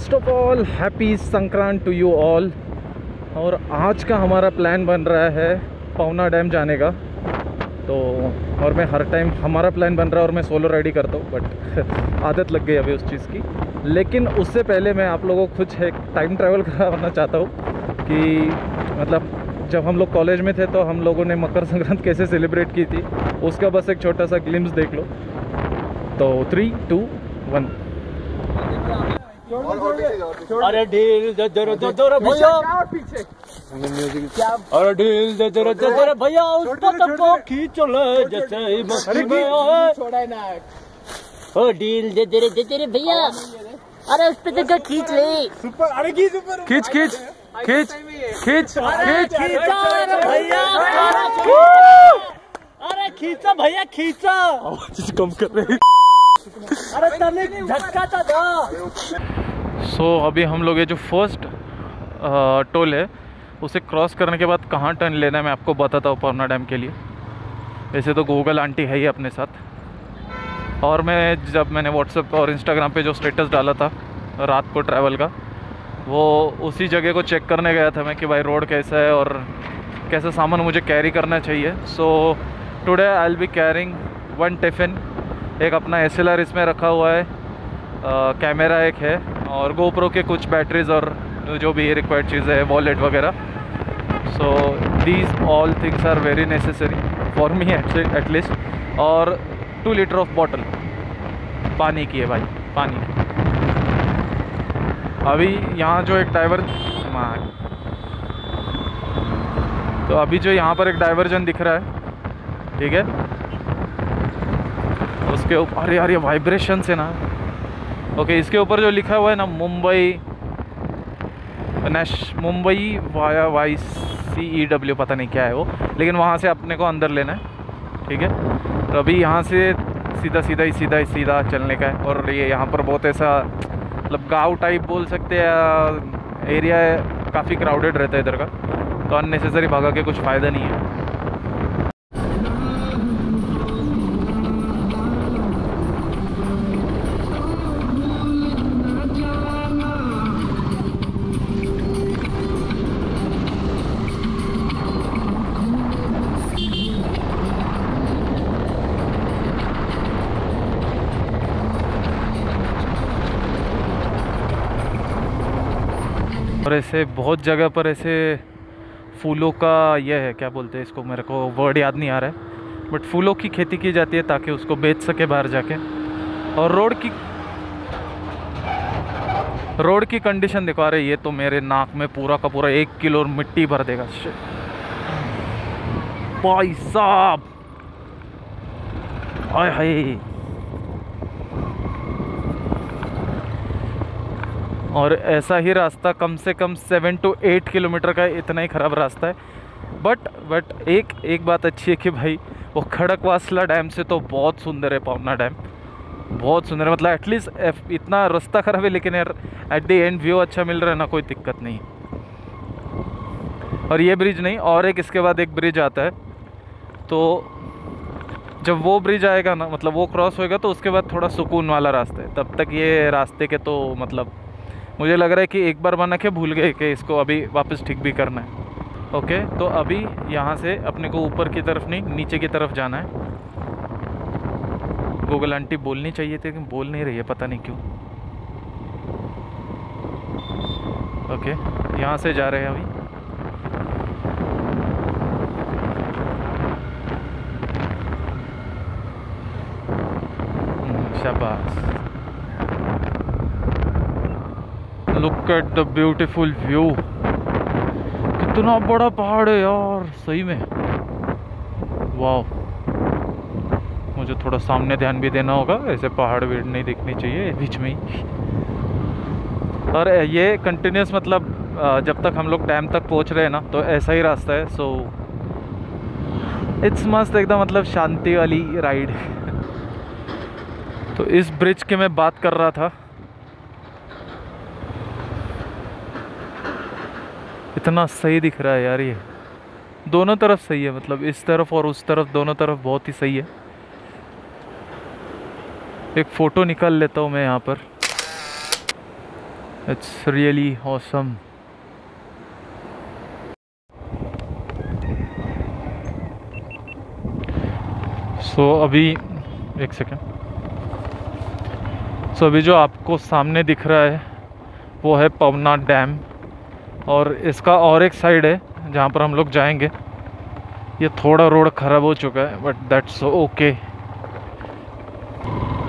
First of all happy Sankranti to you all और आज का हमारा प्लान बन रहा है पवना डैम जाने का। तो और मैं हर टाइम हमारा प्लान बन रहा है और मैं सोलो रेडी करता हूँ बट आदत लग गई अभी उस चीज़ की। लेकिन उससे पहले मैं आप लोगों को कुछ एक टाइम ट्रैवल कराना चाहता हूँ कि मतलब जब हम लोग कॉलेज में थे तो हम लोगों ने मकर संक्रांत कैसे सेलिब्रेट की थी, उसका बस एक छोटा सा ग्लिम्स देख लो। तो थ्री टू वन अरे ढील दे दे दे दे भैया अरे ढील दे दे भैया उस पर तो खींच ले जैसे ही मस्ती में आए ओ दे दे दे भैया अरे उस पे देखो खींच ले खींच खींच खींच खींच खींच खींचा अरे भैया अरे खींचा भैया खींचा कम कर रहे अरे तने झटका था सो अभी हम लोग ये जो फ़र्स्ट टोल है, उसे क्रॉस करने के बाद कहाँ टर्न लेना है मैं आपको बताता हूँ पवना डैम के लिए। वैसे तो गूगल आंटी है ही अपने साथ। और मैं जब मैंने व्हाट्सएप और इंस्टाग्राम पे जो स्टेटस डाला था, रात को ट्रैवल का, वो उसी जगह को चेक करने गया था मैं कि भाई रोड कैसा है और कैसा सामान मुझे कैरी करना चाहिए। So today I will be carrying one tiffin एक अपना एस इसमें रखा हुआ है कैमरा एक है। और गोप्रो के कुछ बैटरीज और जो भी रिक्वायर्ड चीज़ें है वॉलेट वगैरह। So these all things are very necessary for me at least और टू लीटर ऑफ़ बॉटल पानी की है भाई, पानी अभी यहाँ जो एक डाइवर तो अभी जो यहाँ पर एक डाइवर्जन दिख रहा है, ठीक है? उसके ऊपर अरे यार, ये वाइब्रेशन से ना। ओके इसके ऊपर जो लिखा हुआ है ना, Mumbai नेश Mumbai via Y C E W पता नहीं क्या है वो। लेकिन वहाँ से अपने को अंदर लेना है, ठीक है? तो अभी यहाँ से सीधा सीधा ही सीधा ही सीधा चलने का है। और ये यहाँ पर बहुत ऐसा मतलब गाँव टाइप बोल सकते हैं एरिया काफ़ी क्राउडेड रहता है इधर का। तो अननेसेसरी भागा के कुछ फ़ायदा नहीं है। और ऐसे बहुत जगह पर ऐसे फूलों का यह है, क्या बोलते हैं इसको, मेरे को वर्ड याद नहीं आ रहा है। बट फूलों की खेती की जाती है ताकि उसको बेच सके बाहर जाके। और रोड की रोड की कंडीशन दिखा रहे ये तो मेरे नाक में पूरा का पूरा एक किलो मिट्टी भर देगा। भाई साहब। हाय हाय। और ऐसा ही रास्ता कम से कम सेवन टू एट किलोमीटर का इतना ही ख़राब रास्ता है। बट बट एक एक बात अच्छी है कि भाई, वो खड़कवासला डैम से तो बहुत सुंदर है पवना डैम। बहुत सुंदर है मतलब एटलीस्ट इतना रास्ता ख़राब है, लेकिन यार एट द एंड व्यू अच्छा मिल रहा है, ना कोई दिक्कत नहीं। और ये ब्रिज नहीं, और एक इसके बाद एक ब्रिज आता है। तो जब वो ब्रिज आएगा ना मतलब वो क्रॉस होएगा तो उसके बाद थोड़ा सुकून वाला रास्ता है। तब तक ये रास्ते के तो मतलब मुझे लग रहा है कि एक बार बना के भूल गए कि इसको अभी वापस ठीक भी करना है। ओके तो अभी यहाँ से अपने को ऊपर की तरफ़ नहीं नीचे की तरफ़ जाना है। गूगल आंटी बोलनी चाहिए थी लेकिन बोल नहीं रही है पता नहीं क्यों। ओके यहाँ से जा रहे हैं अभी। हम्म, शाबाश। Look at the beautiful view कितना बड़ा पहाड़ है यार, सही में। वाह मुझे थोड़ा सामने ध्यान भी देना होगा, ऐसे पहाड़ भीड़ नहीं दिखनी चाहिए बीच में ही। और ये कंटिन्यूस मतलब जब तक हम लोग डैम तक पहुँच रहे हैं ना तो ऐसा ही रास्ता है सो इट्स मस्त एकदम मतलब शांति वाली राइड तो इस ब्रिज की मैं बात कर रहा था। इतना सही दिख रहा है यार ये। दोनों तरफ़ सही है मतलब इस तरफ़ और उस तरफ़ दोनों तरफ़ बहुत ही सही है। एक फ़ोटो निकाल लेता हूँ मैं यहाँ पर। इट्स रियली ऑसम सो अभी एक सेकेंड सो so, अभी जो आपको सामने दिख रहा है वो है पवना डैम। और इसका और एक साइड है, जहाँ पर हम लोग जाएँगे। ये थोड़ा रोड ख़राब हो चुका है बट दैट्स ओके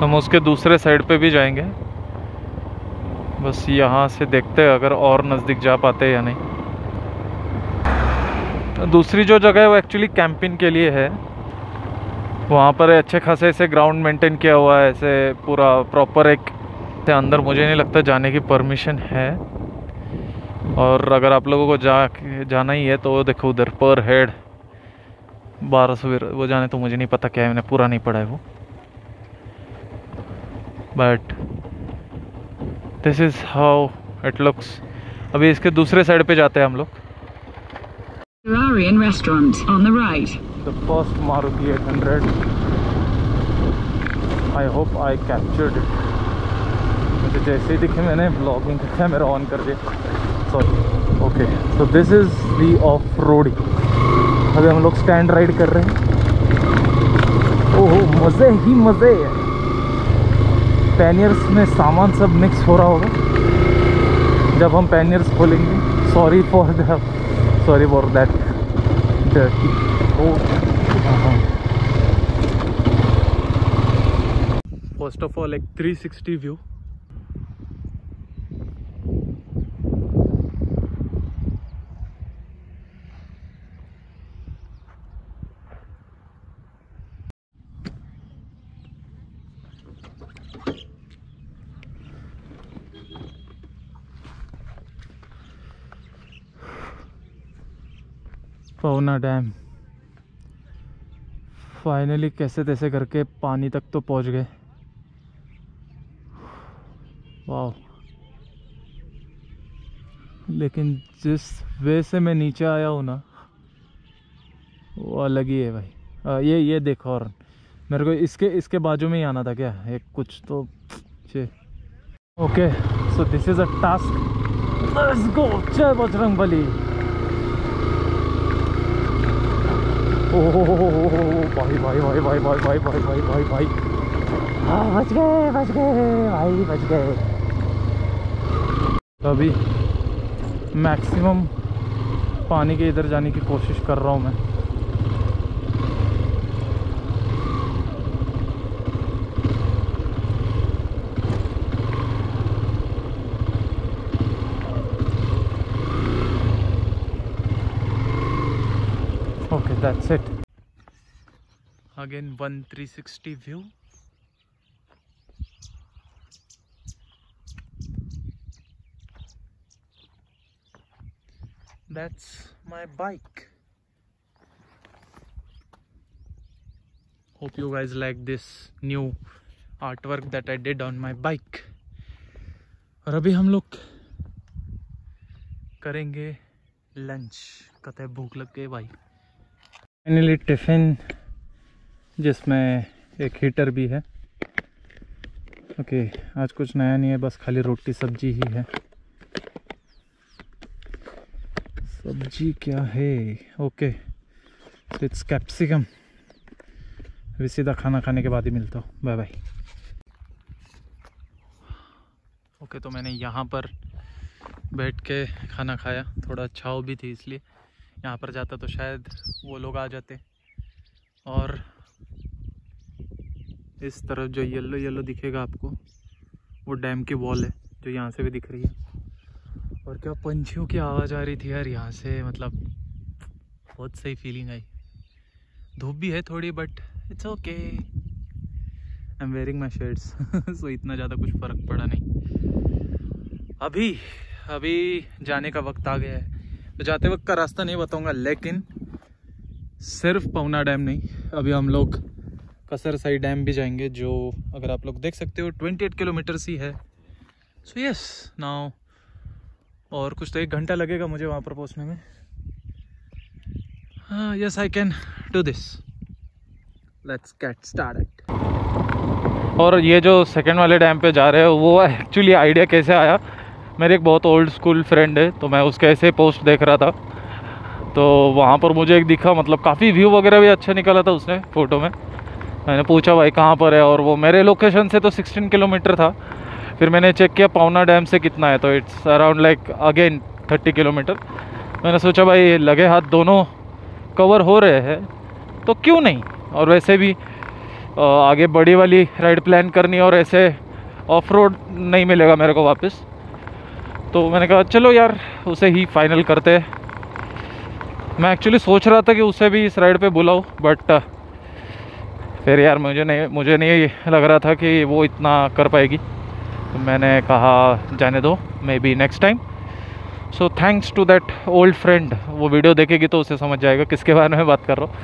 हम उसके दूसरे साइड पे भी जाएँगे। बस यहाँ से देखते हैं अगर और नज़दीक जा पाते या नहीं। दूसरी जो जगह है, वो एक्चुअली कैंपिंग के लिए है। वहाँ पर अच्छे खासे ऐसे ग्राउंड मेंटेन किया हुआ है, ऐसे पूरा प्रॉपर एक, अंदर मुझे नहीं लगता जाने की परमिशन है। और अगर आप लोगों को जा जाना ही है तो देखो उधर पर हेड। बारह सौ वो जाने तो मुझे नहीं पता क्या है मैंने पूरा नहीं पढ़ा है वो। But this is how it looks अभी इसके दूसरे साइड पे जाते हैं हम लोग। Aryan restaurant on the right. the first Maruti 800 I hope I captured it मुझे जैसे ही दिखे मैंने ब्लॉगिंग का कैमरा ऑन कर दिया। Sorry okay so this is the off road अभी हम लोग स्टैंड राइड कर रहे हैं। ओहो, मज़े ही मज़े पैनियर्स में सामान सब मिक्स हो रहा होगा। जब हम पैनियर्स खोलेंगे। Sorry for the sorry for that first of all एक 360 व्यू पवना डैम। फाइनली कैसे तैसे करके पानी तक तो पहुँच गए। वाह लेकिन जिस वे से मैं नीचे आया हूँ ना वो अलग ही है भाई। आ, ये ये देखो और मेरे को इसके इसके बाजू में ही आना था क्या? एक कुछ तो छे okay so this is a task let's go जय बजरंग बली भाई भाई भाई भाई भाई भाई भाई भाई भाई भाई। हाँ बच गए बच गए, भाई, बच गए। अभी मैक्सिमम पानी के इधर जाने की कोशिश कर रहा हूँ मैं। That's it. Again one three sixty view that's my bike hope you guys like this new art work that I did on my bike और अभी हम लोग करेंगे लंच कत भूख लग गए भाई। फाइनली टिफ़िन जिसमें एक हीटर भी है। ओके, आज कुछ नया नहीं है, बस खाली रोटी सब्ज़ी ही है। सब्ज़ी क्या है? ओके इट्स कैप्सिकम अभी सीधा खाना खाने के बाद ही मिलता हूँ। बाय बाय ओके तो मैंने यहाँ पर बैठ के खाना खाया। थोड़ा छाव भी थी इसलिए। यहाँ पर जाता तो शायद वो लोग आ जाते। और इस तरफ़ जो येलो येलो दिखेगा आपको, वो डैम की वॉल है, जो यहाँ से भी दिख रही है। और क्या पंछियों की आवाज़ आ रही थी यार, यहाँ से मतलब बहुत सही फीलिंग आई। धूप भी है थोड़ी but it's okay I am wearing my shirts so इतना ज़्यादा कुछ फ़र्क पड़ा नहीं। अभी अभी जाने का वक्त आ गया है। तो जाते वक्त का रास्ता नहीं बताऊँगा, लेकिन सिर्फ़ पवना डैम नहीं, अभी हम लोग कसर साई डैम भी जाएँगे, जो अगर आप लोग देख सकते हो 28 किलोमीटर ही है। सो यस नाउ और कुछ तो एक घंटा लगेगा मुझे वहाँ पर पहुँचने में। Yes I can do this let's get start और ये जो सेकेंड वाले डैम पे जा रहे हो, वो एक्चुअली आइडिया कैसे आया? मेरे एक बहुत ओल्ड स्कूल फ्रेंड है तो मैं उसके ऐसे पोस्ट देख रहा था। तो वहाँ पर मुझे एक दिखा मतलब काफ़ी व्यू वगैरह भी अच्छा निकला था उसने फ़ोटो में। मैंने पूछा, भाई, कहाँ पर है? और वो मेरे लोकेशन से तो 16 किलोमीटर था। फिर मैंने चेक किया, पावना डैम से कितना है? तो it's around like again 30 kilometre मैंने सोचा, भाई, लगे हाथ दोनों कवर हो रहे हैं तो क्यों नहीं? और वैसे भी आगे बड़ी वाली राइड प्लान करनी और ऐसे ऑफ़ रोड नहीं मिलेगा मेरे को वापस। तो मैंने कहा, चलो यार, उसे ही फाइनल करते हैं। मैं एक्चुअली सोच रहा था कि उसे भी इस राइड पे बुलाऊं बट फिर यार मुझे नहीं मुझे नहीं लग रहा था कि वो इतना कर पाएगी। तो मैंने कहा, जाने दो maybe next time so thanks to that old friend वो वीडियो देखेगी तो उसे समझ जाएगा किसके बारे में बात कर रहा हूँ।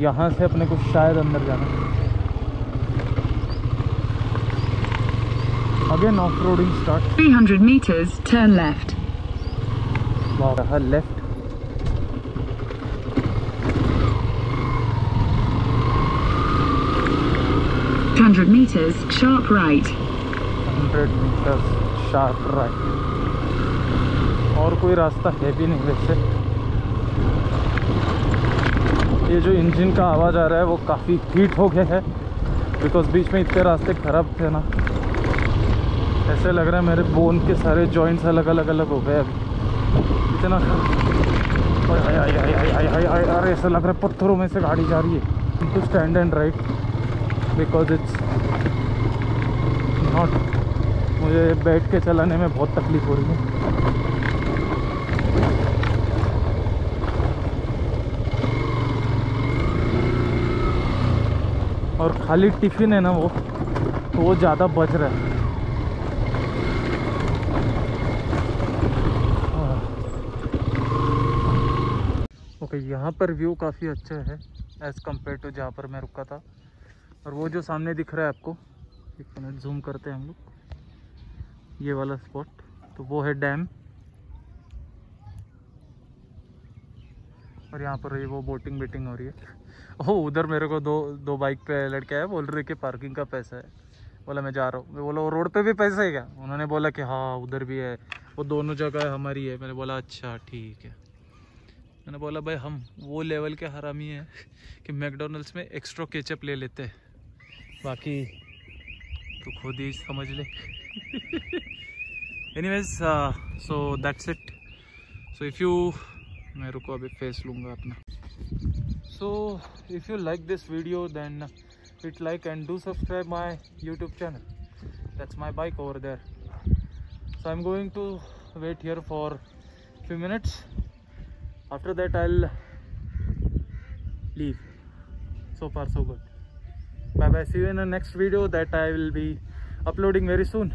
यहाँ से अपने को शायद अंदर जाना again off roading start 300 meters, turn left. रहा left hundred meters, sharp right. और कोई रास्ता है भी नहीं वैसे। ये जो इंजन का आवाज़ आ रहा है, वो काफ़ी हीट हो गया है। बिकॉज़ बीच में इतने रास्ते ख़राब थे ना। ऐसे लग रहा है मेरे बोन के सारे जॉइंट्स अलग अलग अलग हो गए अभी। इतना अरे, ऐसा लग रहा है पत्थरों में से गाड़ी जा रही है। To stand and right because it's not मुझे बैठ के चलाने में बहुत तकलीफ़ हो रही है। और खाली टिफ़िन है ना वो तो वो ज़्यादा बच रहा है। ओके यहाँ पर व्यू काफ़ी अच्छा है एज़ कंपेयर टू जहाँ पर मैं रुका था। और वो जो सामने दिख रहा है आपको, एक मिनट जूम करते हैं हम लोग। ये वाला स्पॉट तो वो है डैम और यहाँ पर वो बोटिंग बेटिंग हो रही है। ओह, उधर मेरे को दो दो बाइक पे लड़के आए, बोल रहे कि पार्किंग का पैसा है। बोला, मैं जा रहा हूँ। मैं बोला रोड पे भी पैसा है क्या? उन्होंने बोला कि हाँ उधर भी है। वो दोनों जगह हमारी है। मैंने बोला अच्छा ठीक है। मैंने बोला, भाई, हम वो लेवल के हरामी हैं कि मैकडोनल्ड्स में एक्स्ट्रा केचप ले लेते हैं। बाकी तो खुद ही समझ ले। Anyways so that's it so if you मैं रुको अभी फेस लूँगा अपना। So if you like this video then it like and do subscribe my YouTube channel that's my bike over there so I am going to wait here for few minutes after that I leave so far so good bye bye see you in a next video that I will be uploading very soon